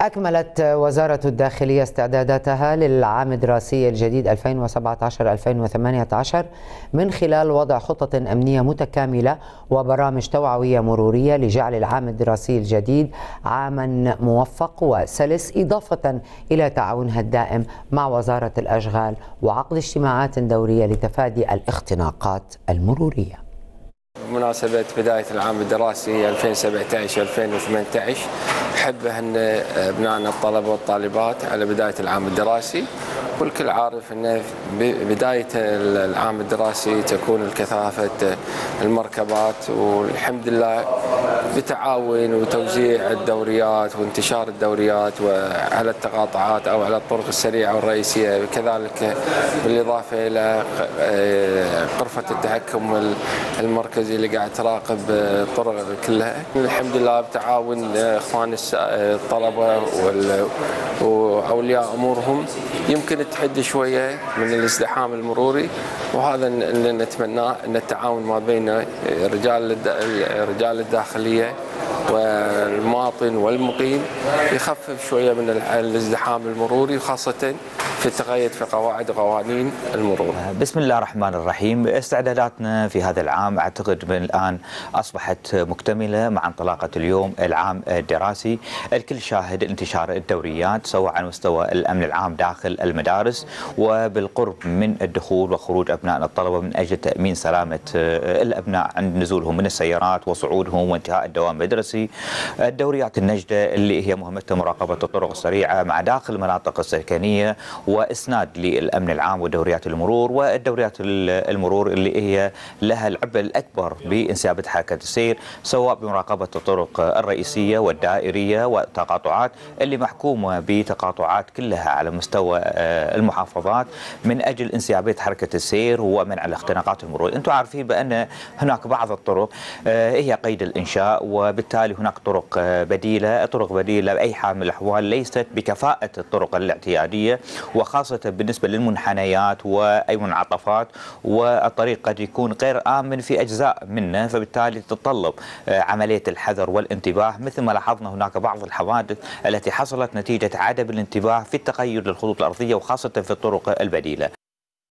أكملت وزارة الداخلية استعداداتها للعام الدراسي الجديد 2017-2018 من خلال وضع خطط أمنية متكاملة وبرامج توعوية مرورية لجعل العام الدراسي الجديد عاما موفق وسلس إضافة إلى تعاونها الدائم مع وزارة الأشغال وعقد اجتماعات دورية لتفادي الاختناقات المرورية. بمناسبة بداية العام الدراسي 2017-2018 أحب أن أبنائنا الطلبة والطالبات على بداية العام الدراسي والكل عارف أن بداية العام الدراسي تكون الكثافة المركبات والحمد لله بتعاون وتوزيع الدوريات وانتشار الدوريات على التقاطعات أو على الطرق السريعة والرئيسية. كذلك بالإضافة إلى غرفة التحكم المركزي اللي قاعد تراقب الطرق كلها. الحمد لله بتعاون اخوان الطلبة وأولياء أمورهم. يمكن تحد شوية من الازدحام المروري وهذا اللي نتمناه إن التعاون ما بين رجال الداخلية والمواطن والمقيم يخفف شوية من الازدحام المروري وخاصه في التقيد في قواعد وقوانين المرور. بسم الله الرحمن الرحيم، استعداداتنا في هذا العام أعتقد من الآن أصبحت مكتملة مع انطلاقة اليوم العام الدراسي، الكل شاهد انتشار الدوريات سواء على مستوى الأمن العام داخل المدارس وبالقرب من الدخول وخروج أبناء الطلبة من أجل تأمين سلامة الأبناء عند نزولهم من السيارات وصعودهم وانتهاء الدوام المدرسي. الدوريات النجدة اللي هي مهمتها مراقبة الطرق السريعة مع داخل المناطق السكنية وإسناد للأمن العام ودوريات المرور والدوريات المرور اللي هي لها العبء الأكبر بانسيابه حركة السير سواء بمراقبة الطرق الرئيسية والدائرية والتقاطعات اللي محكومة بتقاطعات كلها على مستوى المحافظات من أجل انسيابية حركة السير ومنع الاختناقات المرور، أنتم عارفين بأن هناك بعض الطرق هي قيد الإنشاء وبالتالي هناك طرق بديلة، طرق بديلة باي حال من الأحوال ليست بكفاءة الطرق الاعتيادية وخاصة بالنسبة للمنحنيات وأي منعطفات والطريق قد يكون غير آمن في أجزاء منه فبالتالي تتطلب عملية الحذر والانتباه. مثل ما لاحظنا هناك بعض الحوادث التي حصلت نتيجة عدم الانتباه في التغير للخطوط الأرضية وخاصة في الطرق البديلة.